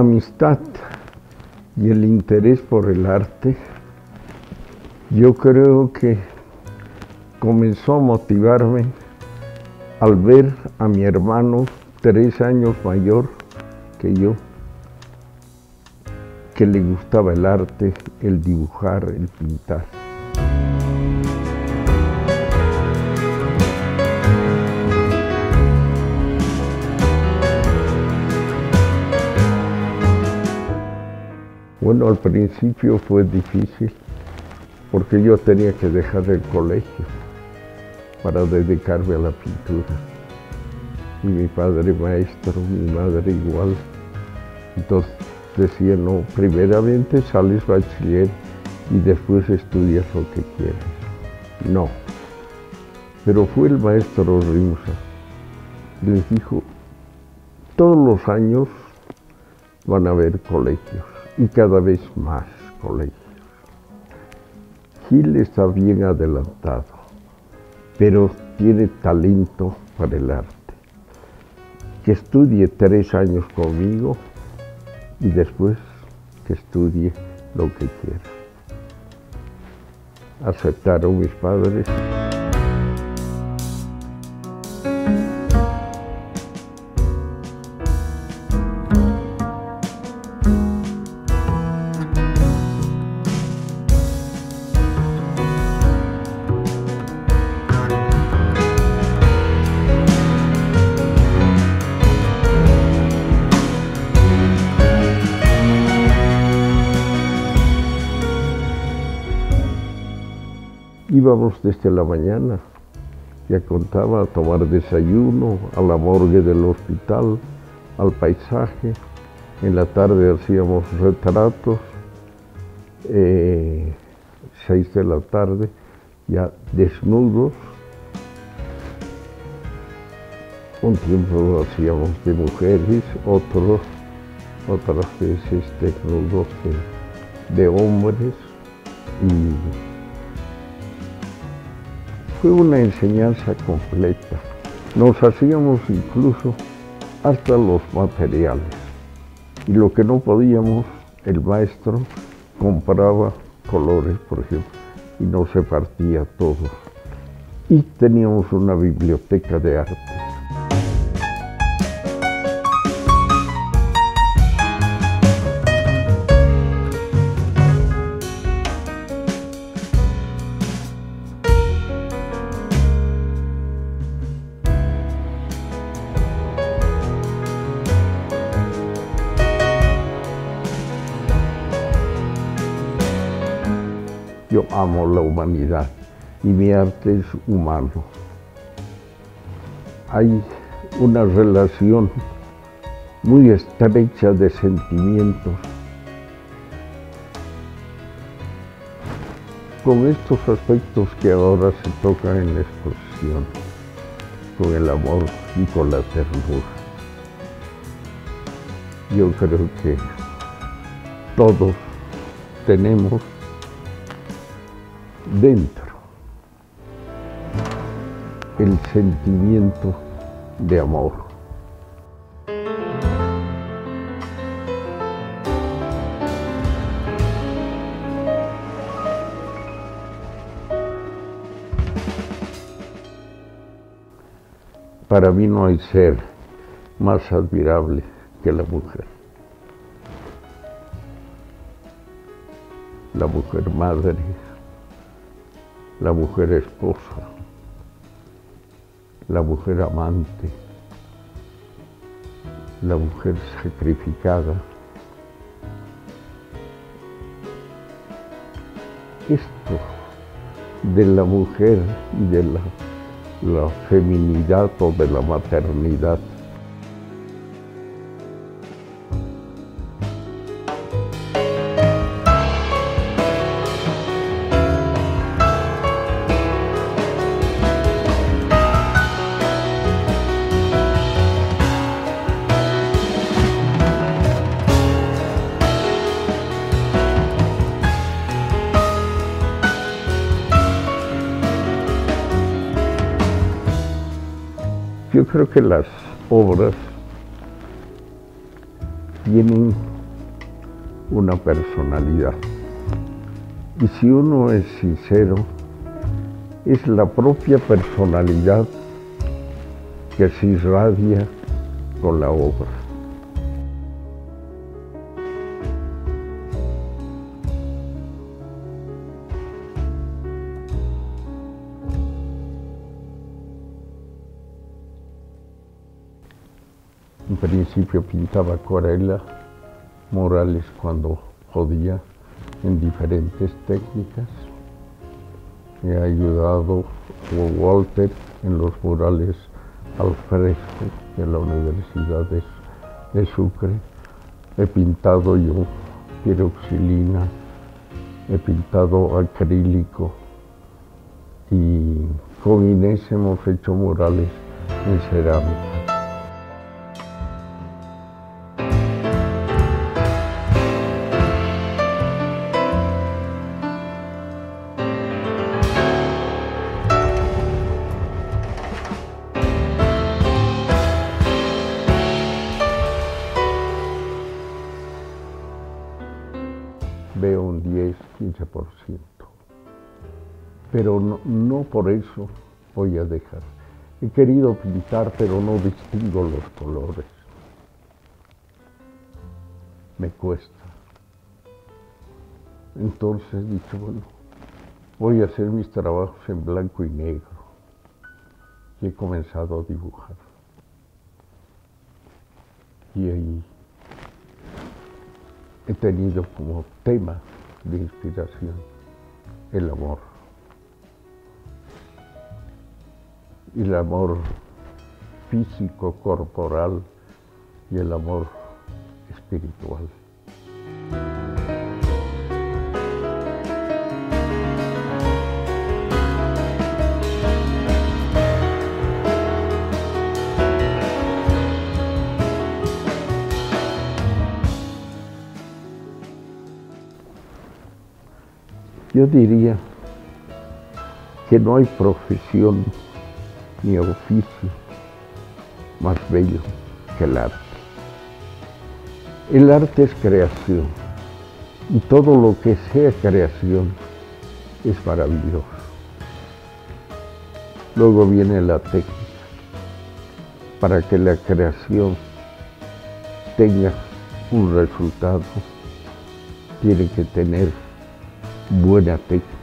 amistad y el interés por el arte, yo creo que comenzó a motivarme al ver a mi hermano tres años mayor que yo, que le gustaba el arte, el dibujar, el pintar. Bueno, al principio fue difícil porque yo tenía que dejar el colegio para dedicarme a la pintura. Y mi padre maestro, mi madre igual. Entonces decía, no, primeramente sales bachiller y después estudias lo que quieras. No. Pero fue el maestro Rimsa y les dijo, todos los años van a haber colegios y cada vez más colegios. Gil está bien adelantado, pero tiene talento para el arte. Que estudie tres años conmigo y después que estudie lo que quiera. Aceptaron mis padres. Íbamos desde la mañana, ya contaba, a tomar desayuno, a la morgue del hospital, al paisaje. En la tarde hacíamos retratos, eh, seis de la tarde, ya desnudos. Un tiempo hacíamos de mujeres, otros, otras veces desnudos de, hombres fue una enseñanza completa. Nos hacíamos incluso hasta los materiales. Y lo que no podíamos, el maestro compraba colores, por ejemplo, y no se partía todo. Y teníamos una biblioteca de arte. Yo amo la humanidad y mi arte es humano. Hay una relación muy estrecha de sentimientos con estos aspectos que ahora se tocan en la exposición, con el amor y con la ternura. Yo creo que todos tenemos dentro el sentimiento de amor. Para mí no hay ser más admirable que la mujer. La mujer madre, la mujer esposa, la mujer amante, la mujer sacrificada. Esto de la mujer y de la, feminidad o de la maternidad Yo creo que las obras tienen una personalidad. Y si uno es sincero, es la propia personalidad que se irradia con la obra. Principio pintaba acuarela, Morales cuando podía, en diferentes técnicas. Me ha ayudado Walter en los murales al fresco de la Universidad de, Sucre. He pintado yo piroxilina, he pintado acrílico y con Inés hemos hecho murales en cerámica. 15%. Pero no, por eso voy a dejar. He querido pintar, pero no distingo los colores. Me cuesta. Entonces he dicho, bueno, voy a hacer mis trabajos en blanco y negro. Y he comenzado a dibujar. Y ahí he tenido como tema de inspiración el amor. Y el amor físico, corporal y el amor espiritual. Yo diría que no hay profesión ni oficio más bello que el arte. El arte es creación y todo lo que sea creación es maravilloso. Luego viene la técnica para que la creación tenga un resultado tiene que tener buena técnica